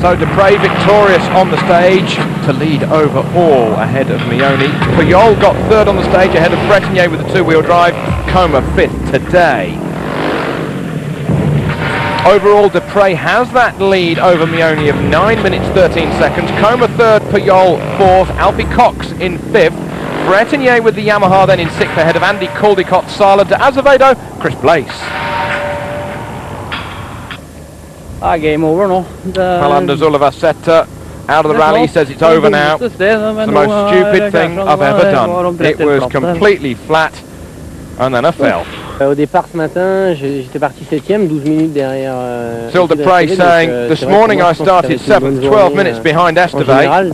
So Despres victorious on the stage to lead over all ahead of Meoni. Pujol got third on the stage ahead of Frétigné with the two-wheel drive. Coma fifth today. Overall, Despres has that lead over Meoni of 9 minutes 13 seconds. Coma third, Pujol fourth, Alfie Cox in fifth. Frétigné with the Yamaha then in sixth ahead of Andy Caldecott, Sala de Azevedo, Chris Blais. Ah, game over nå. Det, Pål Anders Ullevålseter out of the rally, says it's over now. It's the most stupid thing I've ever done. It was completely flat and then I fell. Au départ ce matin, j'étais parti 7ème, 12 minutes derrière. euh, Still saying, euh, this c'est vrai que morning I je pense que ça va started être une bonne 7th, 12 minutes euh, behind général.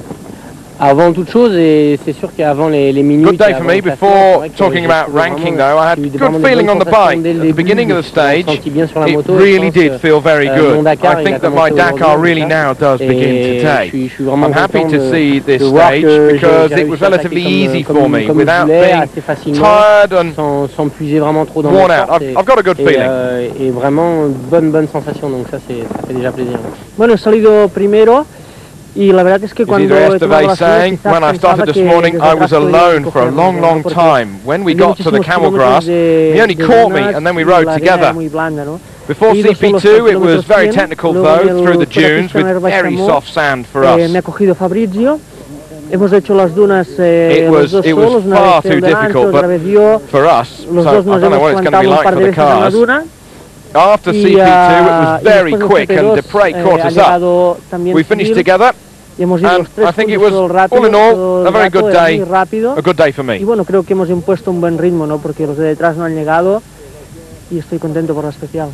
Avant toute chose, et c'est sûr qu'avant les, les minutes. Good day et for avant me. le classement, Before c'est vrai que talking j'ai about trouvé ranking vraiment- though, I had j'ai eu des- good vraiment des feeling bonnes on the sensations bike dès le at the début, beginning of the je me suis stage. senti bien sur la It moto, et really je pense did que, feel very euh, good. mon Dakar, I il a think that commencé my Dakar aujourd'hui, really déjà. now does begin Et today. je suis- je suis vraiment I'm happy content to de- see this de voir stage que j'ai because it réussi was à attaquer relatively comme- easy comme- for me comme without je voulais, being assez facilement, tired and sans, sans puiser vraiment trop dans worn mes out. forces I've, et- I've got a good et, feeling. euh, et vraiment bonne bonne sensation donc ça c'est ça fait déjà plaisir. Bueno, he salido primero y la verdad es que cuando either he tomado Esteve saying, when I started this morning, I was alone for a long, long time. When we got to the camel grass, he only caught me and then we rode together. era muy blanda, ¿no? Before He ido solo CP2, it was very technical though, through the dunes with very soft sand for Eh, us. me ha cogido Fabrizio. Hemos hecho las dunas eh, It los was- dos it was solos, una far vez él too delante, difficult, otra but vez yo. For us, Los so I dos nos don't know hemos what it's going to be plantado un like par for de the veces en la cars. duna. After CP2, it ah, was very quick and CP2, Despres eh, caught us up. We finished Cyril, together, y hemos ido and I think it was, todo el rato, all in all, a very good day, a good day for Y me. bueno, creo que hemos impuesto un buen ritmo, ¿no? Porque los de detrás no han llegado y estoy contento por la especial.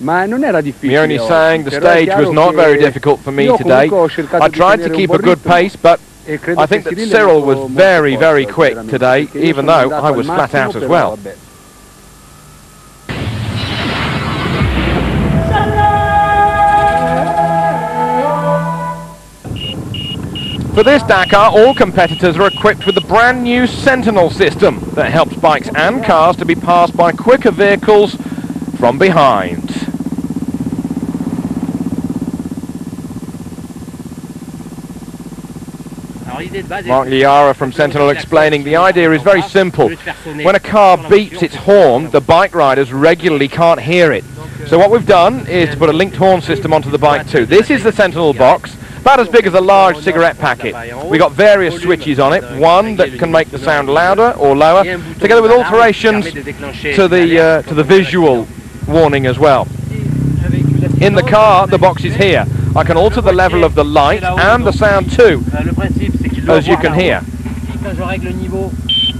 Ma non era difficile. Meoni saying the stage was not very difficult for me today. comunque ho cercato I tried to keep a good pace, but I think that Cyril è Cyril molto- was very, very quick today, even though I was flat out as well. For this Dakar, all competitors are equipped with the brand new Sentinel system that helps bikes and cars to be passed by quicker vehicles from behind. Mark Liara from Sentinel explaining the idea is very simple. When a car beeps its horn, the bike riders regularly can't hear it. So what we've done is to put a linked horn system onto the bike too. This is the Sentinel box, about as big as a large cigarette packet. We've got various switches on it, one that can make the sound louder or lower, together with alterations to the uh, to the visual warning as well. In the car, the box is here. I can alter the level of the light and the sound too, as you can hear. Je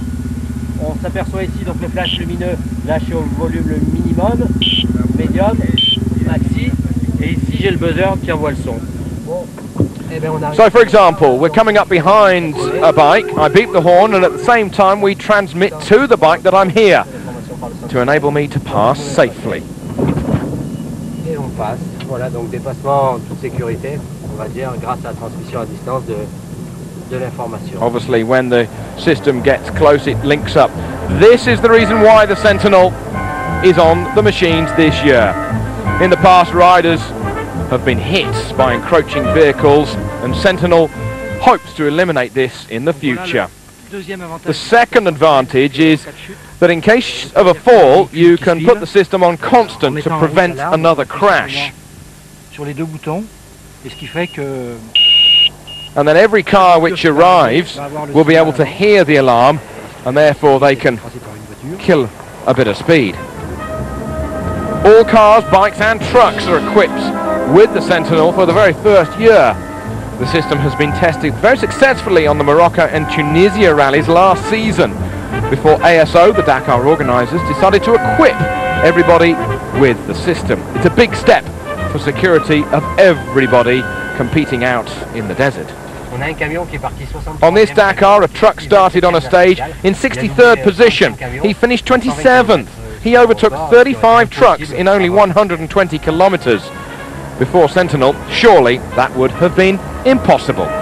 on s'aperçoit ici donc le flash lumineux lâché au volume le minimum, médium, maxi, et ici j'ai le buzzer qui envoie le son. Bon, So for example, we're coming up behind a bike, I beep the horn and at the same time we transmit to the bike that I'm here to enable me to pass safely. Et on passe. Voilà, donc dépassement en toute sécurité, on va dire, grâce à la transmission à distance de, de. Obviously when the system gets close it links up. This is the reason why the Sentinel is on the machines this year. In the past riders have been hit by encroaching vehicles and Sentinel hopes to eliminate this in the future. The second advantage is that in case of a fall, you can put the system on constant to prevent another crash. And then every car which arrives will be able to hear the alarm and therefore they can kill a bit of speed. All cars, bikes and trucks are equipped with the Sentinel for the very first year. The system has been tested very successfully on the Morocco and Tunisia rallies last season before ASO, the Dakar organisers, decided to equip everybody with the system. It's a big step for security of everybody competing out in the desert. On a un camion qui est parti 60 On this Dakar, a truck started on a stage in 63rd position. He finished 27th. He overtook 35 trucks in only 120 kilometres. Before Sentinel, surely that would have been impossible.